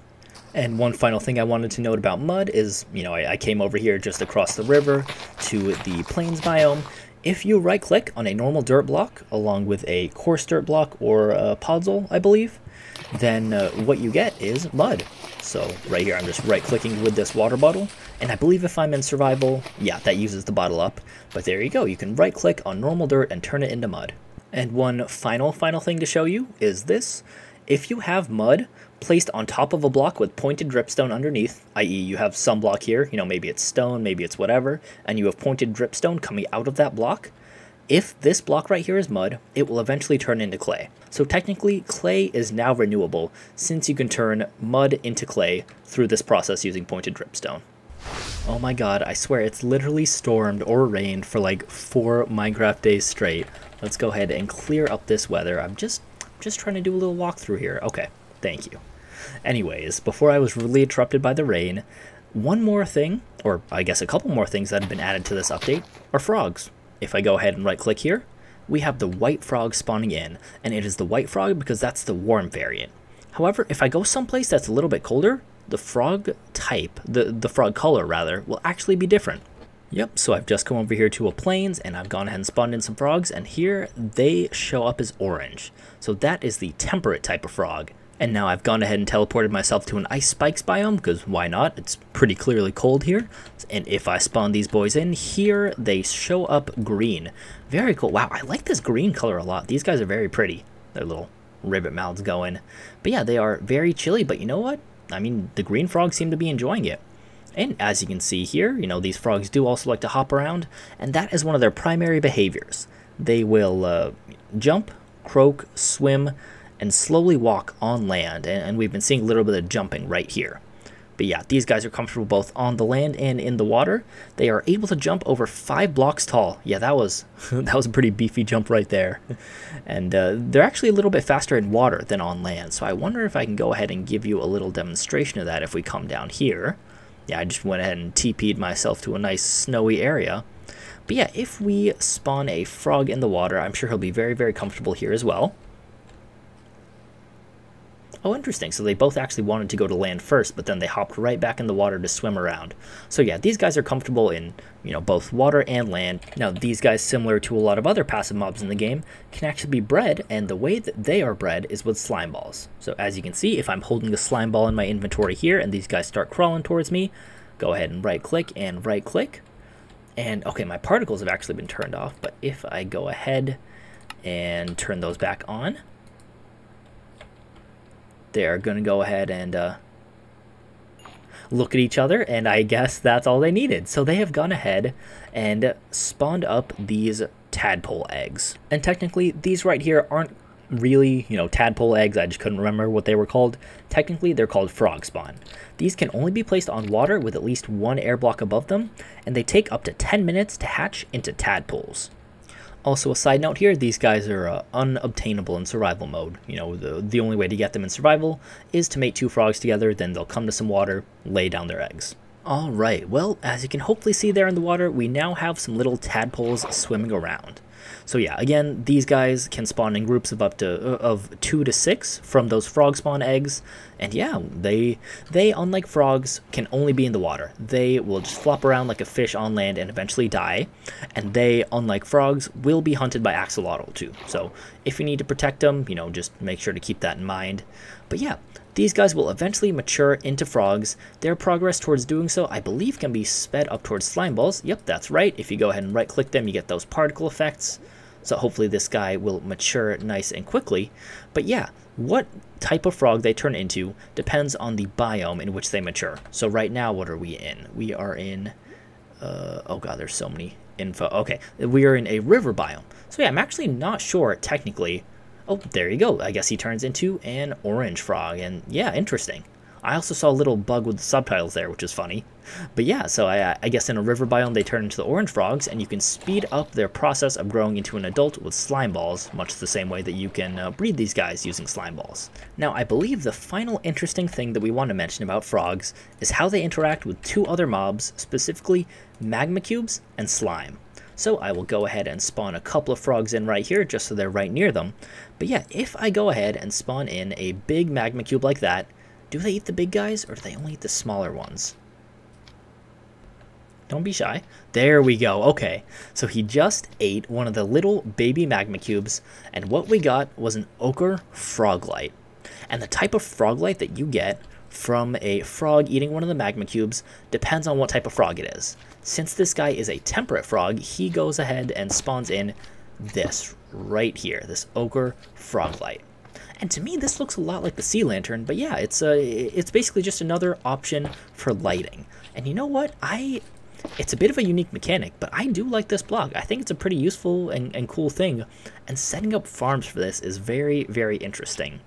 And one final thing I wanted to note about mud is, you know, I, I came over here just across the river to the plains biome. If you right click on a normal dirt block along with a coarse dirt block or a podzol, I believe, then uh, what you get is mud. So right here, I'm just right clicking with this water bottle. And I believe if I'm in survival, yeah, that uses the bottle up. But there you go. You can right click on normal dirt and turn it into mud. And one final, final thing to show you is this. If you have mud placed on top of a block with pointed dripstone underneath, i.e. you have some block here, you know, maybe it's stone, maybe it's whatever, and you have pointed dripstone coming out of that block, if this block right here is mud, it will eventually turn into clay. So technically, clay is now renewable since you can turn mud into clay through this process using pointed dripstone. Oh my god, I swear it's literally stormed or rained for like four Minecraft days straight. Let's go ahead and clear up this weather. I'm just just trying to do a little walkthrough here. Okay, thank you. Anyways, before I was rudely interrupted by the rain, one more thing, or I guess a couple more things that have been added to this update, are frogs. If I go ahead and right click here, we have the white frog spawning in, and it is the white frog because that's the warm variant. However, if I go someplace that's a little bit colder, the frog type, the, the frog color rather, will actually be different. Yep, so I've just come over here to a plains and I've gone ahead and spawned in some frogs and here they show up as orange. So that is the temperate type of frog. And now I've gone ahead and teleported myself to an ice spikes biome, because why not? It's pretty clearly cold here. And if I spawn these boys in, here they show up green. Very cool. Wow, I like this green color a lot. These guys are very pretty. Their little ribbit mouths going. But yeah, they are very chilly, but you know what? I mean, the green frogs seem to be enjoying it. And as you can see here, you know, these frogs do also like to hop around, and that is one of their primary behaviors. They will uh, jump, croak, swim, and slowly walk on land. And, we've been seeing a little bit of jumping right here. But yeah, these guys are comfortable both on the land and in the water. They are able to jump over five blocks tall. Yeah, that was [LAUGHS] that was a pretty beefy jump right there. [LAUGHS] And uh, they're actually a little bit faster in water than on land. So I wonder if I can go ahead and give you a little demonstration of that if we come down here. Yeah, I just went ahead and TP'd myself to a nice snowy area. But yeah, if we spawn a frog in the water, I'm sure he'll be very, very comfortable here as well. Oh, interesting. So they both actually wanted to go to land first, but then they hopped right back in the water to swim around. So yeah, these guys are comfortable in, you know, both water and land. Now, these guys, similar to a lot of other passive mobs in the game, can actually be bred, and the way that they are bred is with slime balls. So as you can see, if I'm holding a slime ball in my inventory here, and these guys start crawling towards me, go ahead and right click and right click. And okay, my particles have actually been turned off, but if I go ahead and turn those back on, they're going to go ahead and uh, look at each other, and I guess that's all they needed. So they have gone ahead and spawned up these tadpole eggs. And technically, these right here aren't really, you know, tadpole eggs. I just couldn't remember what they were called. Technically, they're called frog spawn. These can only be placed on water with at least one air block above them, and they take up to 10 minutes to hatch into tadpoles. Also, a side note here, these guys are uh, unobtainable in survival mode. You know, the, the only way to get them in survival is to mate two frogs together, then they'll come to some water, lay down their eggs. Alright, well, as you can hopefully see there in the water, we now have some little tadpoles swimming around. So yeah, again, these guys can spawn in groups of up to uh, of two to six from those frog spawn eggs, and yeah, they they unlike frogs can only be in the water. They will just flop around like a fish on land and eventually die, and they unlike frogs will be hunted by axolotl too. So if you need to protect them, you know, just make sure to keep that in mind. But yeah, these guys will eventually mature into frogs. Their progress towards doing so, I believe, can be sped up towards slime balls. Yep, that's right. If you go ahead and right click them, you get those particle effects. So hopefully this guy will mature nice and quickly. But yeah, what type of frog they turn into depends on the biome in which they mature. So right now, what are we in? We are in, uh, oh god, there's so many info. Okay, we are in a river biome. So yeah, I'm actually not sure technically Oh, there you go. I guess he turns into an orange frog. And yeah, interesting. I also saw a little bug with the subtitles there, which is funny. But yeah, so I, I, guess in a river biome they turn into the orange frogs, and you can speed up their process of growing into an adult with slime balls, much the same way that you can uh, breed these guys using slime balls. Now, I believe the final interesting thing that we want to mention about frogs is how they interact with two other mobs, specifically magma cubes and slime. So I will go ahead and spawn a couple of frogs in right here just so they're right near them. But yeah, if I go ahead and spawn in a big magma cube like that, do they eat the big guys or do they only eat the smaller ones? Don't be shy. There we go. Okay. So he just ate one of the little baby magma cubes, and what we got was an ochre froglight. And the type of froglight that you get from a frog eating one of the magma cubes depends on what type of frog it is. Since this guy is a temperate frog, he goes ahead and spawns in this right here, this ochre froglight. And to me, this looks a lot like the sea lantern, but yeah, it's a, it's basically just another option for lighting. And you know what? I it's a bit of a unique mechanic, but I do like this block. I think it's a pretty useful and, and cool thing, and setting up farms for this is very, very interesting.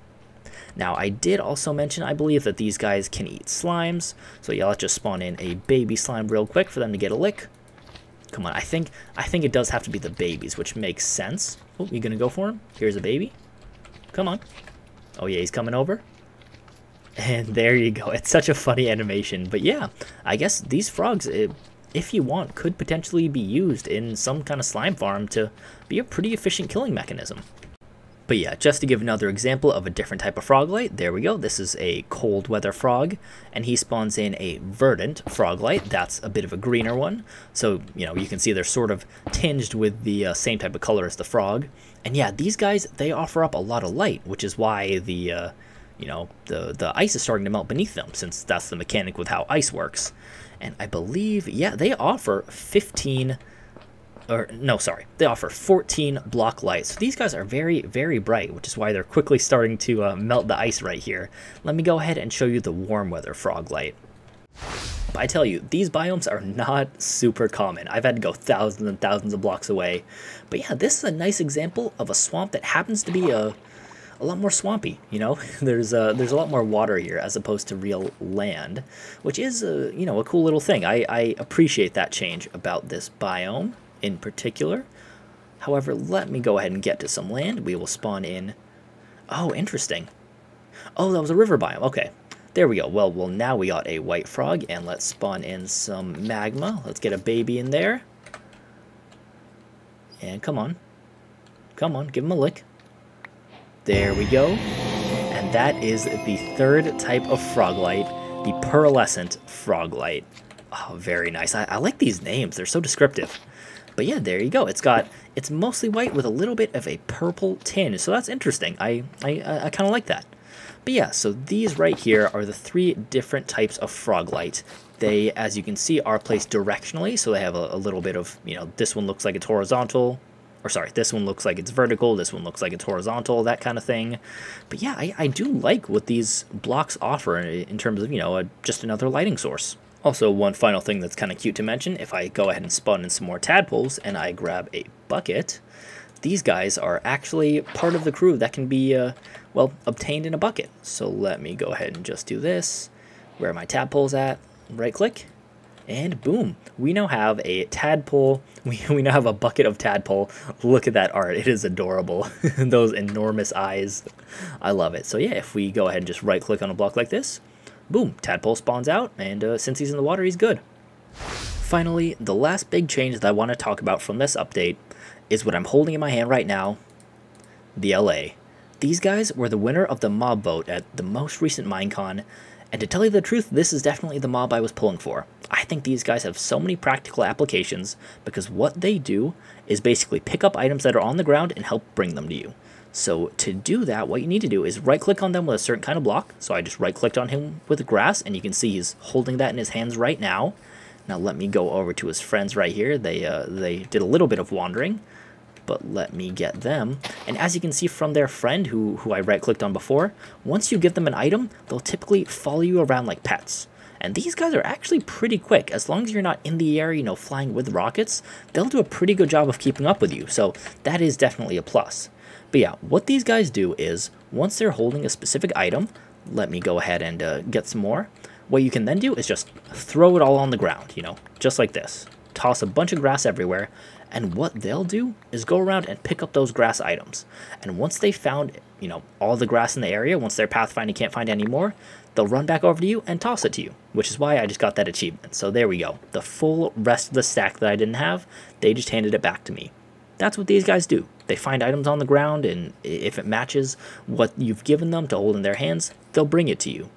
Now, I did also mention, I believe, that these guys can eat slimes. So yeah, let's just spawn in a baby slime real quick for them to get a lick. Come on, I think I think it does have to be the babies, which makes sense. Oh, you gonna go for him? Here's a baby. Come on. Oh yeah, he's coming over. [LAUGHS] And there you go. It's such a funny animation. But yeah, I guess these frogs, eh, if you want, could potentially be used in some kind of slime farm to be a pretty efficient killing mechanism. But yeah, just to give another example of a different type of froglight, there we go. This is a cold weather frog, and he spawns in a verdant froglight. That's a bit of a greener one. So, you know, you can see they're sort of tinged with the uh, same type of color as the frog. And yeah, these guys, they offer up a lot of light, which is why the, uh, you know, the, the ice is starting to melt beneath them, since that's the mechanic with how ice works. And I believe, yeah, they offer 15 or no, sorry, they offer 14 block lights. So these guys are very, very bright, which is why they're quickly starting to uh, melt the ice right here. Let me go ahead and show you the warm weather frog light. I tell you, these biomes are not super common. I've had to go thousands and thousands of blocks away. But yeah, this is a nice example of a swamp that happens to be a, a lot more swampy, you know? [LAUGHS] there's a, there's a lot more water here as opposed to real land, which is, a, you know, a cool little thing. I, I appreciate that change about this biome in particular. However, let me go ahead and get to some land. We will spawn in... Oh, interesting. Oh, that was a river biome. Okay. There we go. Well, well, now we got a white frog, and let's spawn in some magma. Let's get a baby in there. And come on. Come on, give him a lick. There we go. And that is the third type of froglight, the pearlescent froglight. Oh, very nice. I, I like these names. They're so descriptive. But yeah, there you go. It's got it's mostly white with a little bit of a purple tinge, so that's interesting. I I, I kind of like that. But yeah, so these right here are the three different types of froglight. They, as you can see, are placed directionally, so they have a, a little bit of, you know, this one looks like it's horizontal, or sorry, this one looks like it's vertical, this one looks like it's horizontal, that kind of thing. But yeah, I, I do like what these blocks offer in terms of, you know, a, just another lighting source. Also, one final thing that's kind of cute to mention, if I go ahead and spawn in some more tadpoles and I grab a bucket, these guys are actually part of the crew that can be, uh, well, obtained in a bucket. So let me go ahead and just do this. Where are my tadpoles at? Right click, and boom, we now have a tadpole. [LAUGHS] We, we now have a bucket of tadpole. Look at that art. It is adorable. [LAUGHS] Those enormous eyes. I love it. So yeah, if we go ahead and just right click on a block like this, boom, tadpole spawns out, and uh, since he's in the water, he's good. Finally, the last big change that I want to talk about from this update is what I'm holding in my hand right now, the Allay. These guys were the winner of the mob vote at the most recent Minecon, and to tell you the truth, this is definitely the mob I was pulling for. I think these guys have so many practical applications because what they do is basically pick up items that are on the ground and help bring them to you. So to do that, what you need to do is right click on them with a certain kind of block. So I just right clicked on him with grass and you can see he's holding that in his hands right now. Now let me go over to his friends right here. They, uh, they did a little bit of wandering, but let me get them. And as you can see from their friend who, who I right clicked on before, once you give them an item, they'll typically follow you around like pets. And these guys are actually pretty quick. As long as you're not in the air, you know, flying with rockets, they'll do a pretty good job of keeping up with you. So that is definitely a plus. But yeah, what these guys do is once they're holding a specific item, let me go ahead and uh, get some more. What you can then do is just throw it all on the ground, you know, just like this. Toss a bunch of grass everywhere, and what they'll do is go around and pick up those grass items. And once they found, you know, all the grass in the area, once their pathfinding can't find any more, they'll run back over to you and toss it to you, which is why I just got that achievement. So there we go. The full rest of the stack that I didn't have, they just handed it back to me. That's what these guys do. They find items on the ground, and if it matches what you've given them to hold in their hands, they'll bring it to you.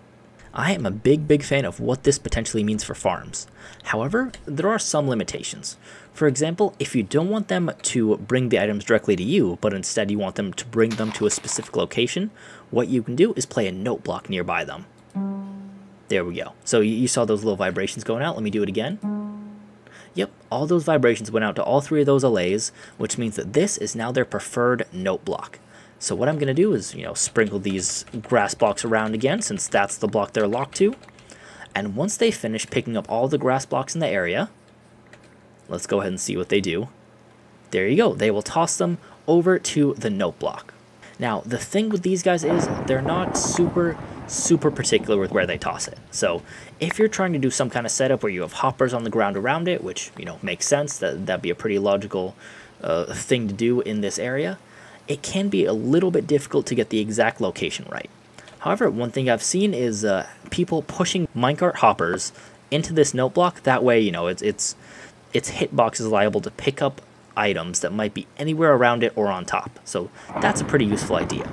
I am a big, big fan of what this potentially means for farms. However, there are some limitations. For example, if you don't want them to bring the items directly to you, but instead you want them to bring them to a specific location, what you can do is play a note block nearby them. There we go. So you saw those little vibrations going out. Let me do it again. Yep, all those vibrations went out to all three of those allays, which means that this is now their preferred note block. So what I'm going to do is, you know, sprinkle these grass blocks around again, since that's the block they're locked to. And once they finish picking up all the grass blocks in the area, let's go ahead and see what they do. There you go. They will toss them over to the note block. Now, the thing with these guys is they're not super super particular with where they toss it. So if you're trying to do some kind of setup where you have hoppers on the ground around it, which, you know, makes sense, that, that'd be a pretty logical uh, thing to do in this area, it can be a little bit difficult to get the exact location right. However, one thing I've seen is uh, people pushing minecart hoppers into this note block. That way, you know, it's, it's, its hitbox is liable to pick up items that might be anywhere around it or on top. So that's a pretty useful idea.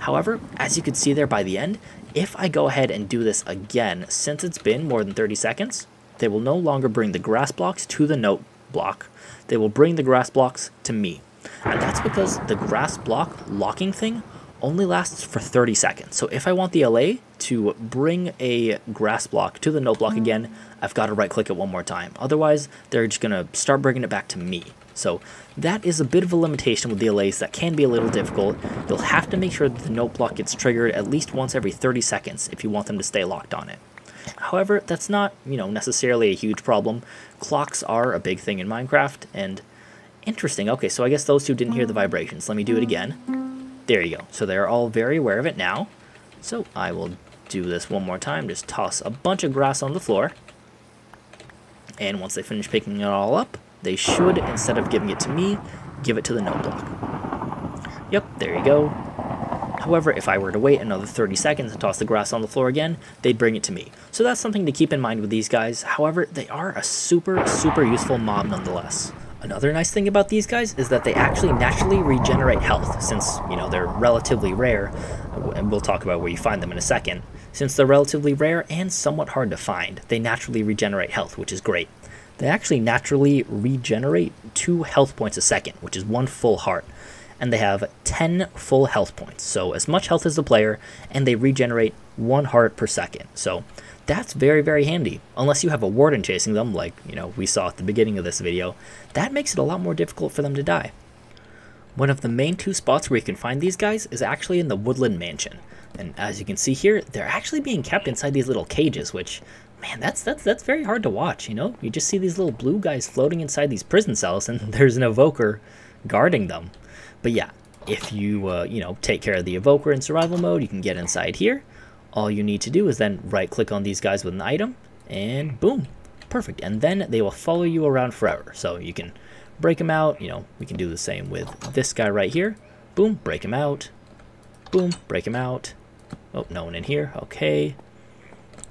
However, as you can see there by the end, if I go ahead and do this again, since it's been more than 30 seconds, they will no longer bring the grass blocks to the note block. They will bring the grass blocks to me. And that's because the grass block locking thing only lasts for 30 seconds. So if I want the Allay to bring a grass block to the note block mm-hmm. again, I've got to right click it one more time. Otherwise, they're just going to start bringing it back to me. So that is a bit of a limitation with the allays that can be a little difficult. You'll have to make sure that the note block gets triggered at least once every 30 seconds if you want them to stay locked on it. However, that's not, you know, necessarily a huge problem. Clocks are a big thing in Minecraft, and interesting. Okay, so I guess those two didn't hear the mm. vibrations. Let me do it mm. again. There you go. So they're all very aware of it now. So I will do this one more time. Just toss a bunch of grass on the floor. And once they finish picking it all up, they should, instead of giving it to me, give it to the note block. Yep, there you go. However, if I were to wait another 30 seconds and toss the grass on the floor again, they'd bring it to me. So that's something to keep in mind with these guys. However, they are a super, super useful mob nonetheless. Another nice thing about these guys is that they actually naturally regenerate health, since, you know, they're relatively rare, and we'll talk about where you find them in a second. Since they're relatively rare and somewhat hard to find, they naturally regenerate health, which is great they actually naturally regenerate two health points a second, which is one full heart. And they have 10 full health points, so as much health as the player, and they regenerate one heart per second. So that's very, very handy. Unless you have a warden chasing them, like you know we saw at the beginning of this video, that makes it a lot more difficult for them to die. One of the main two spots where you can find these guys is actually in the Woodland Mansion. And as you can see here, they're actually being kept inside these little cages, which man, that's that's that's very hard to watch. You know, you just see these little blue guys floating inside these prison cells, and [LAUGHS] there's an evoker guarding them. But yeah, if you uh, you know take care of the evoker in survival mode, you can get inside here. All you need to do is then right click on these guys with an item, and boom, perfect. And then they will follow you around forever. So you can break them out. You know, we can do the same with this guy right here. Boom, break him out. Boom, break him out. Oh, no one in here. Okay.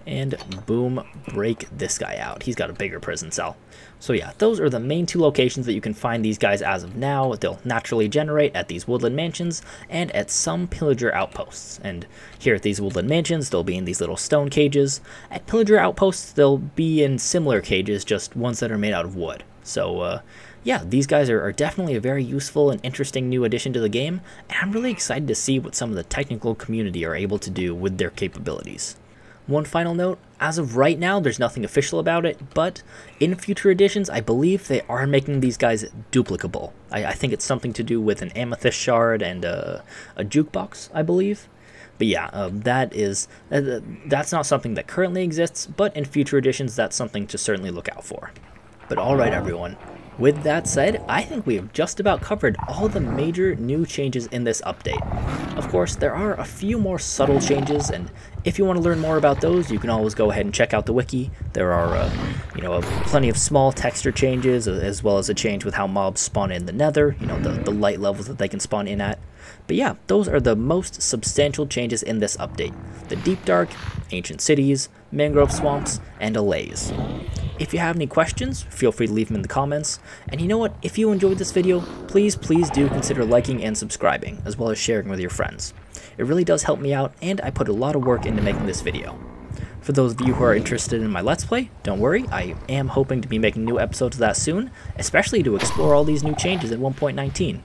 And boom, break this guy out. He's got a bigger prison cell. So yeah, those are the main two locations that you can find these guys as of now. They'll naturally generate at these woodland mansions and at some pillager outposts. And here at these woodland mansions, they'll be in these little stone cages. At pillager outposts, they'll be in similar cages, just ones that are made out of wood. So uh, yeah, these guys are, are, definitely a very useful and interesting new addition to the game, and I'm really excited to see what some of the technical community are able to do with their capabilities. One final note, as of right now, there's nothing official about it, but in future editions, I believe they are making these guys duplicable. I, I think it's something to do with an amethyst shard and a, a jukebox, I believe. But yeah, um, that is uh, that's not something that currently exists, but in future editions, that's something to certainly look out for. But alright everyone, with that said, I think we have just about covered all the major new changes in this update. Of course, there are a few more subtle changes, and if you want to learn more about those, you can always go ahead and check out the wiki. There are, uh, you know, plenty of small texture changes, as well as a change with how mobs spawn in the nether, you know, the, the light levels that they can spawn in at. But yeah, those are the most substantial changes in this update. The Deep Dark, Ancient Cities, Mangrove Swamps, and Allays. If you have any questions, feel free to leave them in the comments. And you know what, if you enjoyed this video, please, please do consider liking and subscribing, as well as sharing with your friends. It really does help me out, and I put a lot of work into making this video. For those of you who are interested in my Let's Play, don't worry, I am hoping to be making new episodes of that soon, especially to explore all these new changes in 1.19.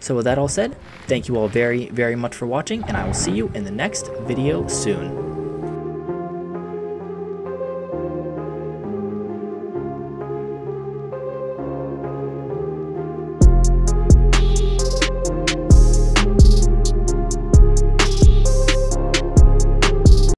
So with that all said, thank you all very, very much for watching, and I will see you in the next video soon.